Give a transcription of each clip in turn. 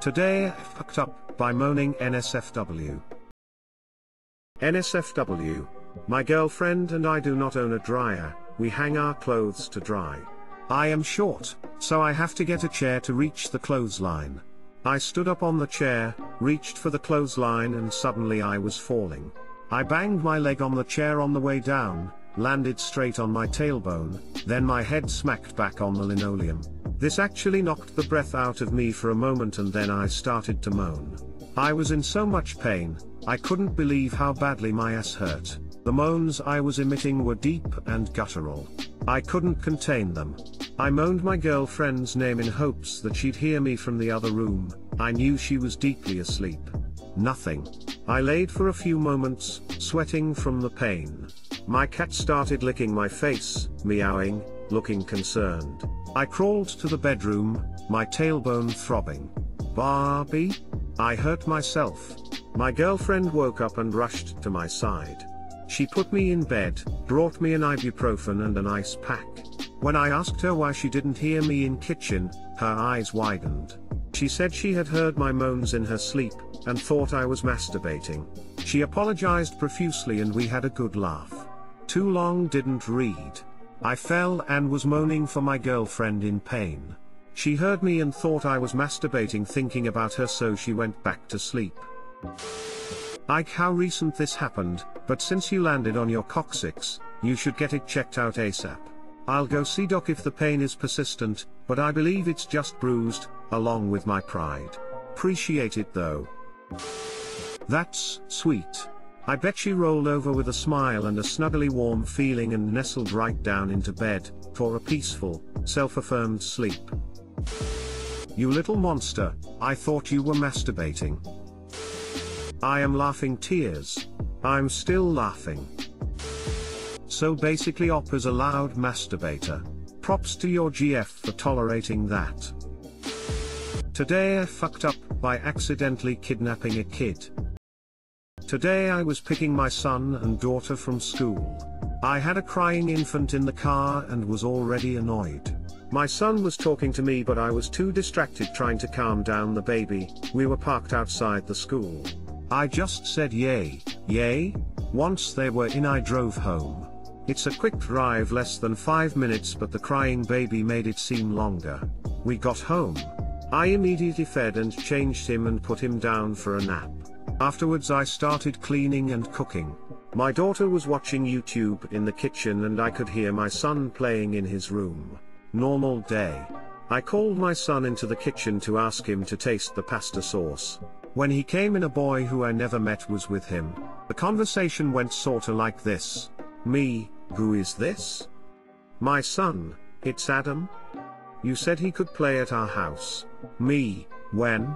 Today I fucked up by moaning NSFW. NSFW. My girlfriend and I do not own a dryer, we hang our clothes to dry. I am short, so I have to get a chair to reach the clothesline. I stood up on the chair, reached for the clothesline and suddenly I was falling. I banged my leg on the chair on the way down, landed straight on my tailbone, then my head smacked back on the linoleum. This actually knocked the breath out of me for a moment and then I started to moan. I was in so much pain, I couldn't believe how badly my ass hurt. The moans I was emitting were deep and guttural. I couldn't contain them. I moaned my girlfriend's name in hopes that she'd hear me from the other room, I knew she was deeply asleep. Nothing. I laid for a few moments, sweating from the pain. My cat started licking my face, meowing, looking concerned. I crawled to the bedroom, my tailbone throbbing. Barbie? I hurt myself. My girlfriend woke up and rushed to my side. She put me in bed, brought me an ibuprofen and an ice pack. When I asked her why she didn't hear me in kitchen, her eyes widened. She said she had heard my moans in her sleep, and thought I was masturbating. She apologized profusely and we had a good laugh. Too long didn't read. I fell and was moaning for my girlfriend in pain. She heard me and thought I was masturbating thinking about her so she went back to sleep. Ike how recent this happened, but since you landed on your coccyx, you should get it checked out ASAP. I'll go see doc if the pain is persistent, but I believe it's just bruised, along with my pride. Appreciate it though. That's sweet. I bet she rolled over with a smile and a snuggly warm feeling and nestled right down into bed, for a peaceful, self-affirmed sleep. You little monster, I thought you were masturbating. I am laughing tears. I'm still laughing. So basically Op is a loud masturbator. Props to your GF for tolerating that. Today I fucked up by accidentally kidnapping a kid. Today I was picking my son and daughter from school. I had a crying infant in the car and was already annoyed. My son was talking to me but I was too distracted trying to calm down the baby, we were parked outside the school. I just said yay, yay? Once they were in I drove home. It's a quick drive less than 5 minutes but the crying baby made it seem longer. We got home. I immediately fed and changed him and put him down for a nap. Afterwards I started cleaning and cooking. My daughter was watching YouTube in the kitchen and I could hear my son playing in his room. Normal day. I called my son into the kitchen to ask him to taste the pasta sauce. When he came in a boy who I never met was with him. The conversation went sorta like this. Me, who is this? My son, it's Adam. You said he could play at our house. Me, when?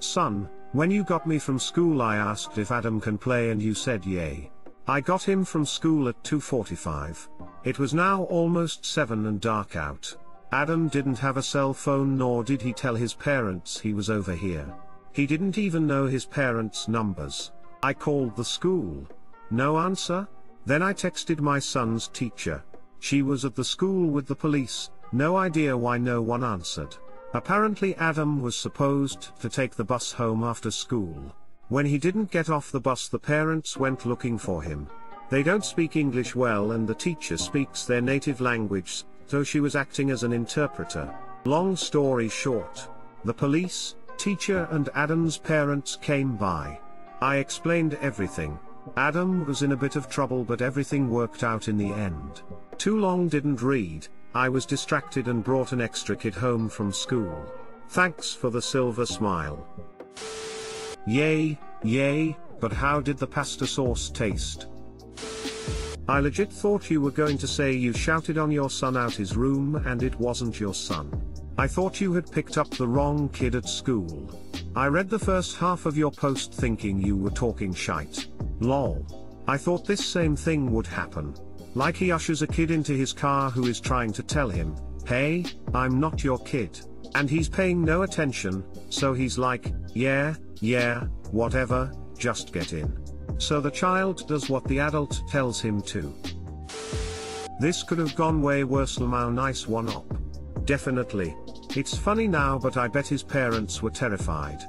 Son, when you got me from school I asked if Adam can play and you said yay. I got him from school at 2.45. It was now almost 7 and dark out. Adam didn't have a cell phone nor did he tell his parents he was over here. He didn't even know his parents' numbers. I called the school. No answer? Then I texted my son's teacher. She was at the school with the police, no idea why no one answered. Apparently Adam was supposed to take the bus home after school. When he didn't get off the bus the parents went looking for him. They don't speak English well and the teacher speaks their native language, so she was acting as an interpreter. Long story short. The police, teacher and Adam's parents came by. I explained everything. Adam was in a bit of trouble but everything worked out in the end. Too long didn't read, I was distracted and brought an extra kid home from school. Thanks for the silver smile. Yay, yay, but how did the pasta sauce taste? I legit thought you were going to say you shouted on your son out his room and it wasn't your son. I thought you had picked up the wrong kid at school. I read the first half of your post thinking you were talking shite. Lol. I thought this same thing would happen. Like he ushers a kid into his car who is trying to tell him, hey, I'm not your kid. And he's paying no attention, so he's like, yeah, yeah, whatever, just get in. So the child does what the adult tells him to. This could have gone way worse Lamau nice one up. Definitely. It's funny now but I bet his parents were terrified.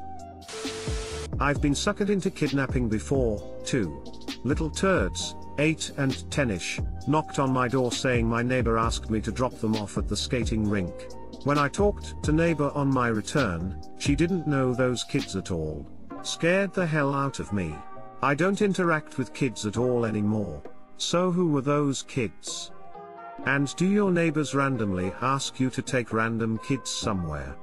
I've been suckered into kidnapping before, too. Little turds, 8 and 10ish, knocked on my door saying my neighbor asked me to drop them off at the skating rink. When I talked to neighbor on my return, she didn't know those kids at all. Scared the hell out of me. I don't interact with kids at all anymore. So who were those kids? And do your neighbors randomly ask you to take random kids somewhere?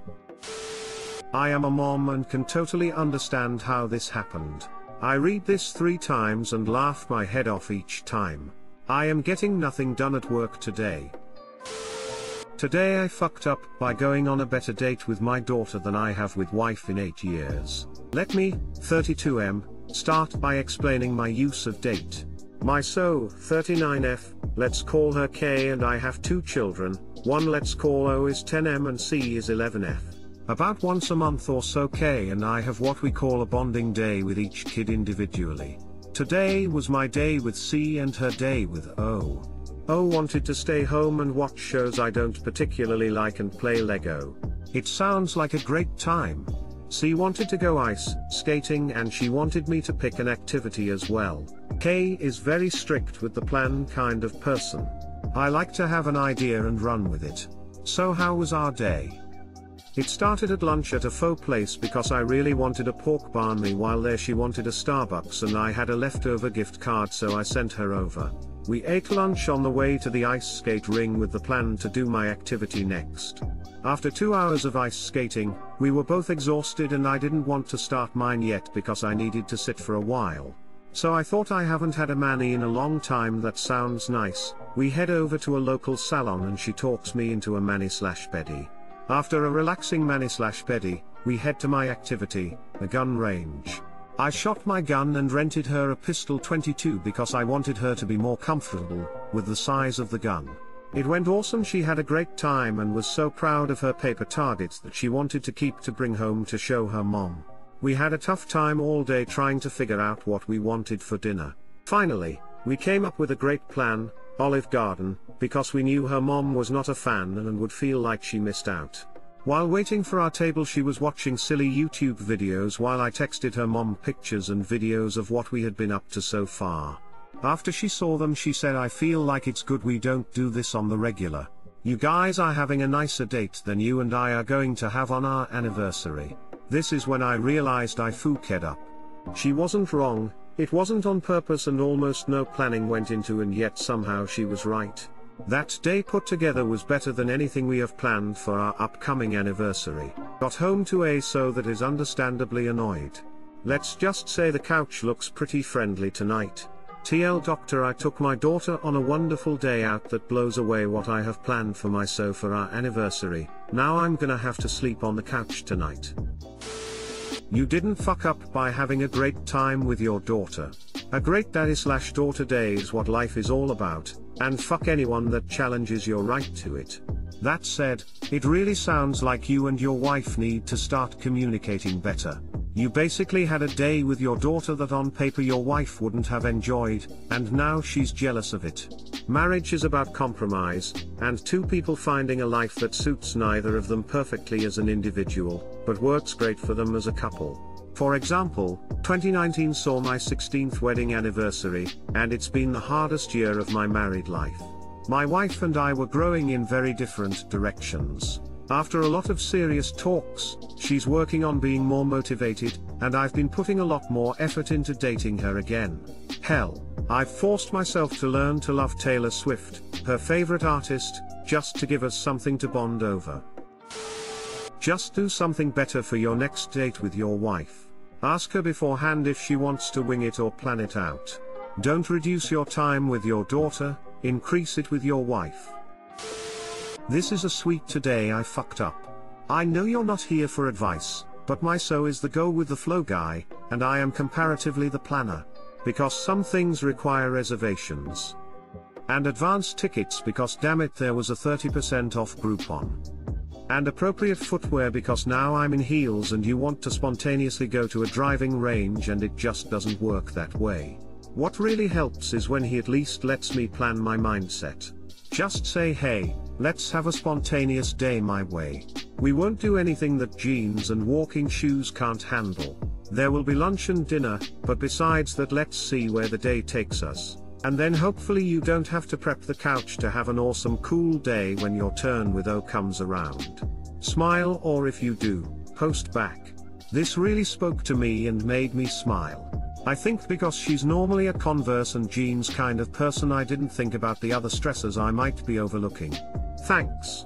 I am a mom and can totally understand how this happened. I read this three times and laugh my head off each time. I am getting nothing done at work today. Today I fucked up by going on a better date with my daughter than I have with wife in 8 years. Let me, 32M, start by explaining my use of date. My so, 39F, let's call her K and I have two children, one let's call O is 10M and C is 11F. About once a month or so K and I have what we call a bonding day with each kid individually. Today was my day with C and her day with O. O wanted to stay home and watch shows I don't particularly like and play Lego. It sounds like a great time. C wanted to go ice skating and she wanted me to pick an activity as well. K is very strict with the plan kind of person. I like to have an idea and run with it. So how was our day? It started at lunch at a pho place because I really wanted a pork mi while there she wanted a Starbucks and I had a leftover gift card so I sent her over. We ate lunch on the way to the ice skate ring with the plan to do my activity next. After two hours of ice skating, we were both exhausted and I didn't want to start mine yet because I needed to sit for a while. So I thought I haven't had a mani in a long time that sounds nice, we head over to a local salon and she talks me into a mani slash pedi. After a relaxing mani slash pedi, we head to my activity, the gun range. I shot my gun and rented her a pistol 22 because I wanted her to be more comfortable with the size of the gun. It went awesome she had a great time and was so proud of her paper targets that she wanted to keep to bring home to show her mom. We had a tough time all day trying to figure out what we wanted for dinner. Finally, we came up with a great plan, Olive Garden, because we knew her mom was not a fan and would feel like she missed out. While waiting for our table she was watching silly YouTube videos while I texted her mom pictures and videos of what we had been up to so far. After she saw them she said I feel like it's good we don't do this on the regular. You guys are having a nicer date than you and I are going to have on our anniversary. This is when I realized I fooked up. She wasn't wrong, it wasn't on purpose and almost no planning went into and yet somehow she was right. That day put together was better than anything we have planned for our upcoming anniversary. Got home to a so that is understandably annoyed. Let's just say the couch looks pretty friendly tonight. TL Doctor I took my daughter on a wonderful day out that blows away what I have planned for my so for our anniversary, now I'm gonna have to sleep on the couch tonight. You didn't fuck up by having a great time with your daughter. A great daddy slash daughter day is what life is all about, and fuck anyone that challenges your right to it. That said, it really sounds like you and your wife need to start communicating better. You basically had a day with your daughter that on paper your wife wouldn't have enjoyed, and now she's jealous of it. Marriage is about compromise, and two people finding a life that suits neither of them perfectly as an individual, but works great for them as a couple. For example, 2019 saw my 16th wedding anniversary, and it's been the hardest year of my married life. My wife and I were growing in very different directions. After a lot of serious talks, she's working on being more motivated, and I've been putting a lot more effort into dating her again. Hell, I've forced myself to learn to love Taylor Swift, her favorite artist, just to give us something to bond over. Just do something better for your next date with your wife. Ask her beforehand if she wants to wing it or plan it out. Don't reduce your time with your daughter, increase it with your wife. This is a sweet today I fucked up. I know you're not here for advice, but my so is the go with the flow guy, and I am comparatively the planner. Because some things require reservations. And advance tickets because damn it there was a 30% off Groupon. And appropriate footwear because now I'm in heels and you want to spontaneously go to a driving range and it just doesn't work that way. What really helps is when he at least lets me plan my mindset. Just say hey, let's have a spontaneous day my way. We won't do anything that jeans and walking shoes can't handle. There will be lunch and dinner, but besides that let's see where the day takes us. And then hopefully you don't have to prep the couch to have an awesome cool day when your turn with O comes around. Smile or if you do, post back. This really spoke to me and made me smile. I think because she's normally a Converse and jeans kind of person I didn't think about the other stresses I might be overlooking. Thanks.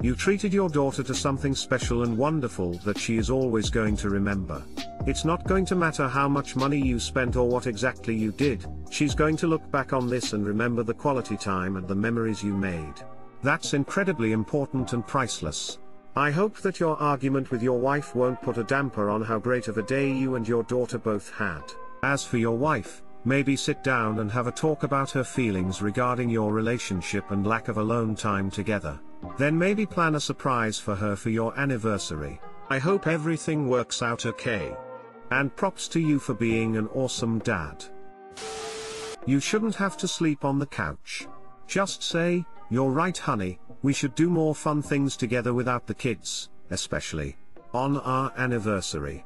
You treated your daughter to something special and wonderful that she is always going to remember. It's not going to matter how much money you spent or what exactly you did, she's going to look back on this and remember the quality time and the memories you made. That's incredibly important and priceless. I hope that your argument with your wife won't put a damper on how great of a day you and your daughter both had. As for your wife, maybe sit down and have a talk about her feelings regarding your relationship and lack of alone time together. Then maybe plan a surprise for her for your anniversary. I hope everything works out okay. And props to you for being an awesome dad. You shouldn't have to sleep on the couch. Just say, you're right honey, we should do more fun things together without the kids, especially on our anniversary.